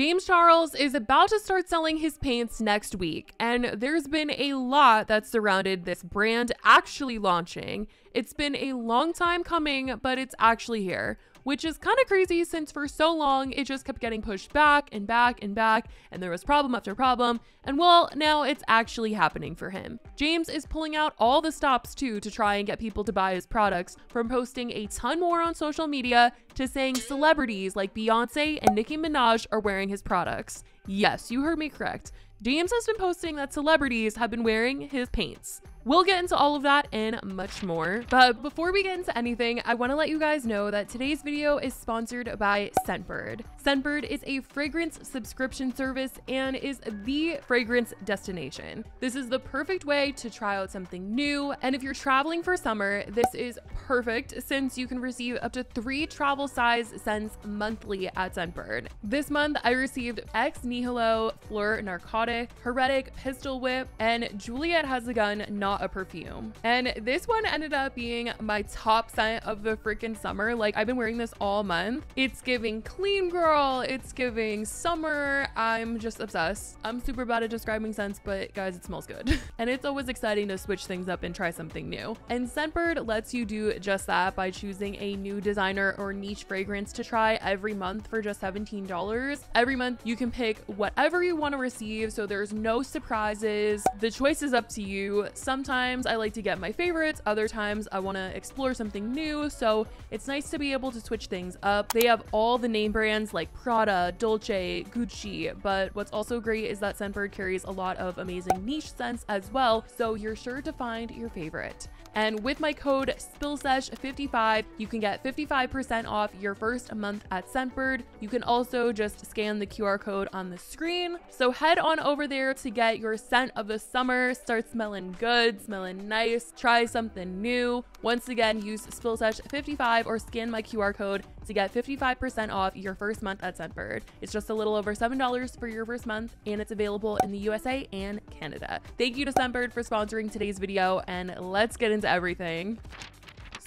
James Charles is about to start selling his paints next week, and there's been a lot that's surrounded this brand actually launching. It's been a long time coming, but it's actually here which is kind of crazy since for so long it just kept getting pushed back and back and back, and there was problem after problem. And well, now it's actually happening for him. James is pulling out all the stops too to try and get people to buy his products, from posting a ton more on social media to saying celebrities like Beyonce and Nicki Minaj are wearing his products. Yes, you heard me correct. James has been posting that celebrities have been wearing his paints. We'll get into all of that and much more. But before we get into anything, I want to let you guys know that today's video is sponsored by Scentbird. Scentbird is a fragrance subscription service and is the fragrance destination. This is the perfect way to try out something new. And if you're traveling for summer, this is perfect since you can receive up to three travel size scents monthly at Scentbird. This month, I received Ex Nihilo, Fleur Narcotique, Heretic, Pistil Whip, and Juliette Has a Gun not a perfume. And this one ended up being my top scent of the freaking summer. Like I've been wearing this all month. It's giving clean girl. It's giving summer. I'm just obsessed. I'm super bad at describing scents, but guys, it smells good. and it's always exciting to switch things up and try something new. And Scentbird lets you do just that by choosing a new designer or niche fragrance to try every month for just $17. Every month you can pick whatever you want to receive, so there's no surprises. The choice is up to you. Some Sometimes I like to get my favorites, other times I want to explore something new, so it's nice to be able to switch things up. They have all the name brands like Prada, Dolce, Gucci, but what's also great is that Scentbird carries a lot of amazing niche scents as well, so you're sure to find your favorite. And with my code SPILLSESH55, you can get 55% off your first month at Scentbird. You can also just scan the QR code on the screen. So head on over there to get your scent of the summer, start smelling good, smelling nice, try something new. Once again, use SPILLSESH55 or scan my QR code to get 55% off your first month at Scentbird. It's just a little over $7 for your first month, and it's available in the USA and Canada. Thank you to Scentbird for sponsoring today's video, and let's get into everything.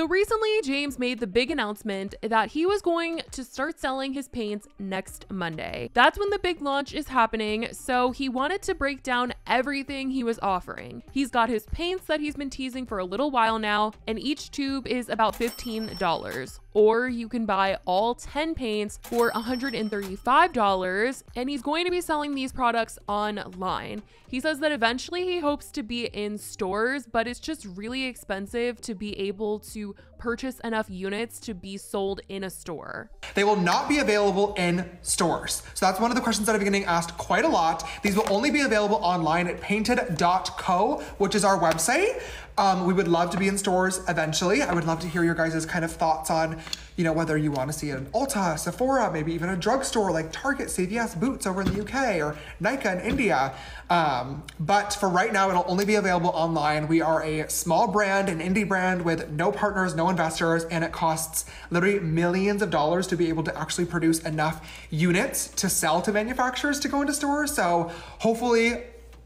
So recently, James made the big announcement that he was going to start selling his paints next Monday. That's when the big launch is happening, so he wanted to break down everything he was offering. He's got his paints that he's been teasing for a little while now, and each tube is about $15 or you can buy all 10 paints for $135 and he's going to be selling these products online. He says that eventually he hopes to be in stores, but it's just really expensive to be able to purchase enough units to be sold in a store. They will not be available in stores. So that's one of the questions that I've been getting asked quite a lot. These will only be available online at painted.co, which is our website. Um, we would love to be in stores eventually. I would love to hear your guys' kind of thoughts on, you know, whether you want to see an Ulta, Sephora, maybe even a drugstore like Target, CVS, Boots over in the UK, or Nykaa in India. Um, but for right now, it'll only be available online. We are a small brand, an indie brand with no partners, no investors, and it costs literally millions of dollars to be able to actually produce enough units to sell to manufacturers to go into stores. So hopefully,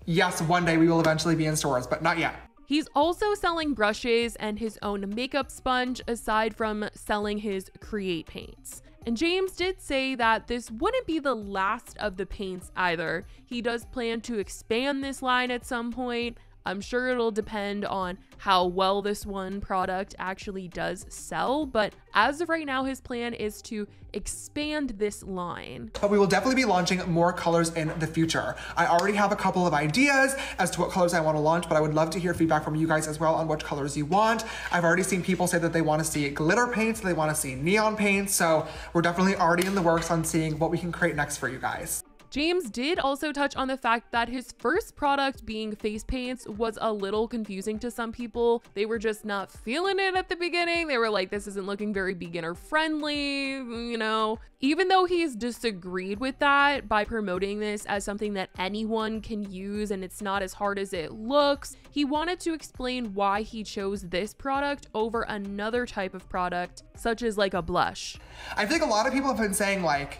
yes, one day we will eventually be in stores, but not yet. He's also selling brushes and his own makeup sponge aside from selling his Create paints. And James did say that this wouldn't be the last of the paints either. He does plan to expand this line at some point. I'm sure it'll depend on how well this one product actually does sell, but as of right now, his plan is to expand this line. But we will definitely be launching more colors in the future. I already have a couple of ideas as to what colors I want to launch, but I would love to hear feedback from you guys as well on which colors you want. I've already seen people say that they want to see glitter paints, they want to see neon paints, so we're definitely already in the works on seeing what we can create next for you guys. James did also touch on the fact that his first product being face paints was a little confusing to some people. They were just not feeling it at the beginning. They were like, this isn't looking very beginner friendly, you know. Even though he's disagreed with that by promoting this as something that anyone can use and it's not as hard as it looks, he wanted to explain why he chose this product over another type of product, such as like a blush. I think a lot of people have been saying like,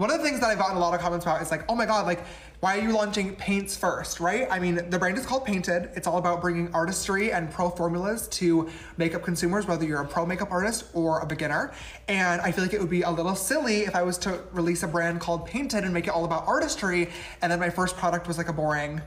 One of the things that I've gotten a lot of comments about is like, oh my God, like, why are you launching paints first, right? I mean, the brand is called Painted. It's all about bringing artistry and pro formulas to makeup consumers, whether you're a pro makeup artist or a beginner. And I feel like it would be a little silly if I was to release a brand called Painted and make it all about artistry, and then my first product was like a boring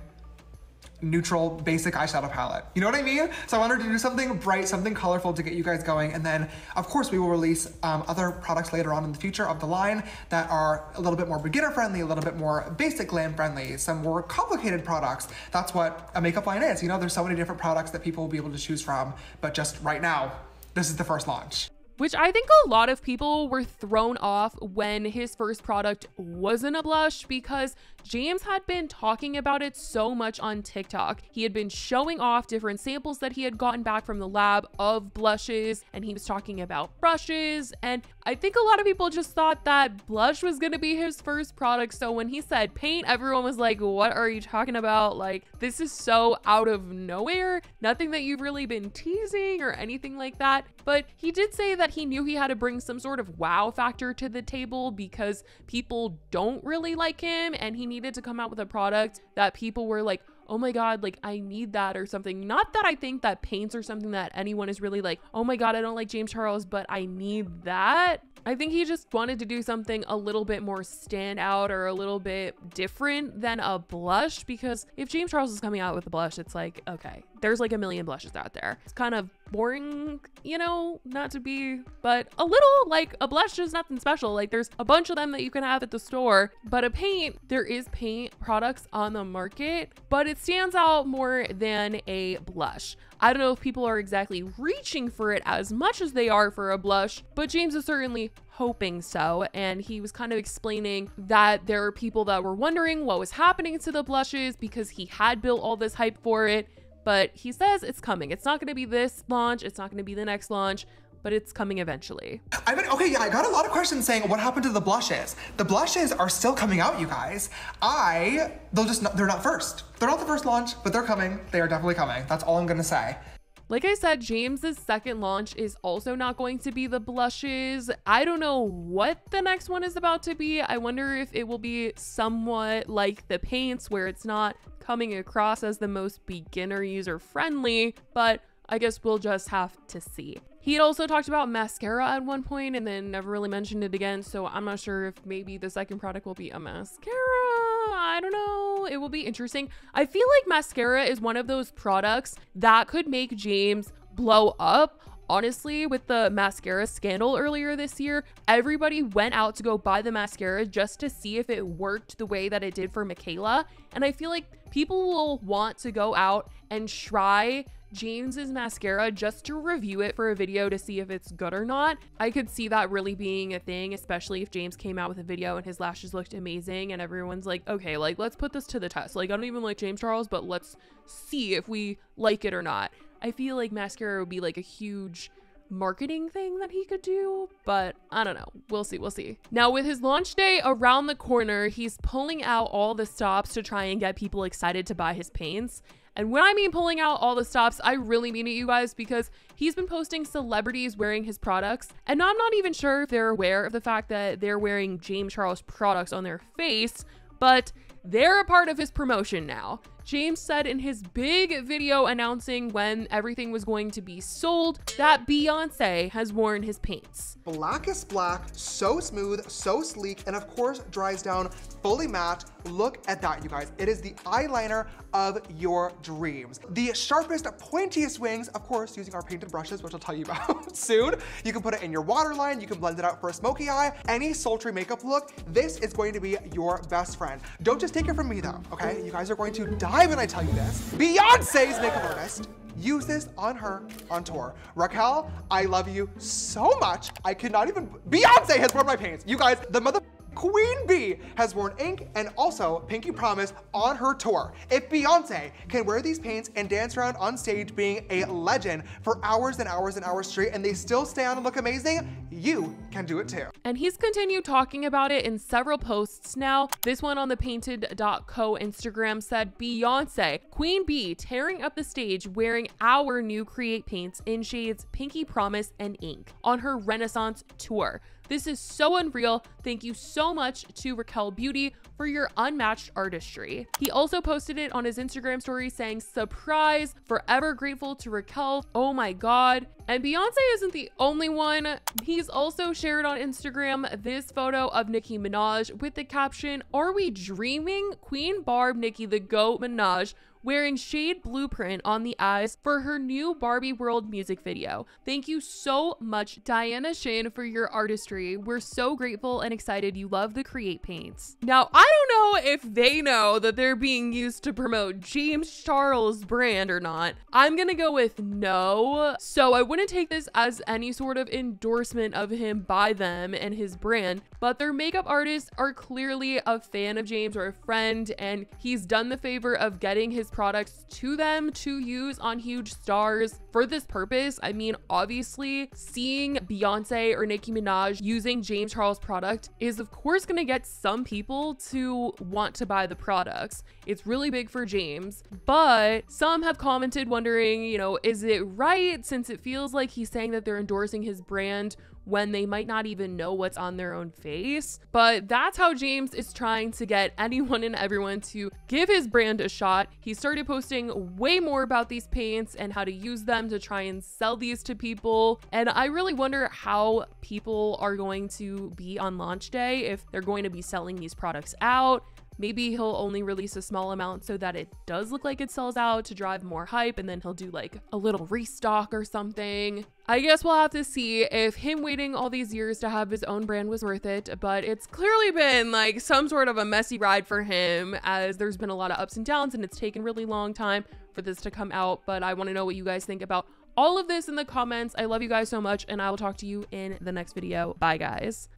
neutral basic eyeshadow palette. You know what I mean? So I wanted to do something bright, something colorful to get you guys going. And then of course we will release um, other products later on in the future of the line that are a little bit more beginner friendly, a little bit more basic glam friendly, some more complicated products. That's what a makeup line is. You know, there's so many different products that people will be able to choose from, but just right now, this is the first launch which I think a lot of people were thrown off when his first product wasn't a blush because James had been talking about it so much on TikTok. He had been showing off different samples that he had gotten back from the lab of blushes, and he was talking about brushes. And I think a lot of people just thought that blush was gonna be his first product. So when he said paint, everyone was like, What are you talking about? Like, this is so out of nowhere. Nothing that you've really been teasing or anything like that. But he did say that he knew he had to bring some sort of wow factor to the table because people don't really like him and he needed to come out with a product that people were like, oh my god, like I need that or something. Not that I think that paints or something that anyone is really like, oh my god, I don't like James Charles, but I need that. I think he just wanted to do something a little bit more stand out or a little bit different than a blush because if James Charles is coming out with a blush, it's like, okay, there's like a million blushes out there. It's kind of boring, you know, not to be, but a little like a blush is nothing special. Like there's a bunch of them that you can have at the store, but a paint, there is paint products on the market, but it stands out more than a blush. I don't know if people are exactly reaching for it as much as they are for a blush, but James is certainly hoping so. And he was kind of explaining that there are people that were wondering what was happening to the blushes because he had built all this hype for it. But he says it's coming. It's not going to be this launch, it's not going to be the next launch but it's coming eventually. I mean, okay, yeah, I got a lot of questions saying what happened to the blushes. The blushes are still coming out, you guys. I, they'll just, not, they're not first. They're not the first launch, but they're coming. They are definitely coming. That's all I'm gonna say. Like I said, James's second launch is also not going to be the blushes. I don't know what the next one is about to be. I wonder if it will be somewhat like the paints where it's not coming across as the most beginner user friendly, but I guess we'll just have to see. He had also talked about mascara at one point and then never really mentioned it again, so I'm not sure if maybe the second product will be a mascara. I don't know. It will be interesting. I feel like mascara is one of those products that could make James blow up honestly, with the mascara scandal earlier this year, everybody went out to go buy the mascara just to see if it worked the way that it did for Mikayla. And I feel like people will want to go out and try James's mascara just to review it for a video to see if it's good or not. I could see that really being a thing, especially if James came out with a video and his lashes looked amazing and everyone's like, okay, like let's put this to the test. Like I don't even like James Charles, but let's see if we like it or not. I feel like mascara would be like a huge marketing thing that he could do, but I don't know. We'll see. We'll see. Now, with his launch day around the corner, he's pulling out all the stops to try and get people excited to buy his paints. And when I mean pulling out all the stops, I really mean it, you guys, because he's been posting celebrities wearing his products. And I'm not even sure if they're aware of the fact that they're wearing James Charles products on their face, but they're a part of his promotion now. James said in his big video announcing when everything was going to be sold that Beyonce has worn his paints. Blackest black, so smooth, so sleek, and of course dries down fully matte. Look at that, you guys. It is the eyeliner of your dreams. The sharpest, pointiest wings, of course, using our painted brushes, which I'll tell you about soon. You can put it in your waterline, you can blend it out for a smoky eye, any sultry makeup look, this is going to be your best friend. Don't just take it from me though, okay? You guys are going to die die when I tell you this. Beyonce's makeup artist use this on her on tour. Raquel, I love you so much. I cannot even, Beyonce has worn my pants. You guys, the mother Queen Bee has worn ink and also Pinky Promise on her tour. If Beyonce can wear these paints and dance around on stage being a legend for hours and hours and hours straight and they still stay on and look amazing, you can do it too. And he's continued talking about it in several posts now. This one on the painted.co Instagram said Beyonce, Queen Bee tearing up the stage wearing our new Create paints in shades Pinky Promise and Ink on her Renaissance tour. This is so unreal. Thank you so much to Raquel Beauty for your unmatched artistry. He also posted it on his Instagram story saying, surprise, forever grateful to Raquel. Oh my God. And Beyonce isn't the only one. He's also shared on Instagram this photo of Nicki Minaj with the caption, Are we dreaming? Queen Barb Nicki the Goat Minaj wearing shade blueprint on the eyes for her new Barbie World music video. Thank you so much, Diana Shin, for your artistry. We're so grateful and excited you love the Create paints. Now, I don't know if they know that they're being used to promote James Charles' brand or not. I'm gonna go with no. So I wouldn't take this as any sort of endorsement of him by them and his brand, but their makeup artists are clearly a fan of James or a friend, and he's done the favor of getting his products to them to use on huge stars for this purpose. I mean, obviously, seeing Beyonce or Nicki Minaj using James Charles product is, of course, going to get some people to want to buy the products. It's really big for James, but some have commented wondering, you know, is it right since it feels like he's saying that they're endorsing his brand when they might not even know what's on their own face. But that's how James is trying to get anyone and everyone to give his brand a shot. He started posting way more about these paints and how to use them to try and sell these to people. And I really wonder how people are going to be on launch day if they're going to be selling these products out Maybe he'll only release a small amount so that it does look like it sells out to drive more hype, and then he'll do like a little restock or something. I guess we'll have to see if him waiting all these years to have his own brand was worth it, but it's clearly been like some sort of a messy ride for him as there's been a lot of ups and downs and it's taken really long time for this to come out. But I want to know what you guys think about all of this in the comments. I love you guys so much and I will talk to you in the next video. Bye guys.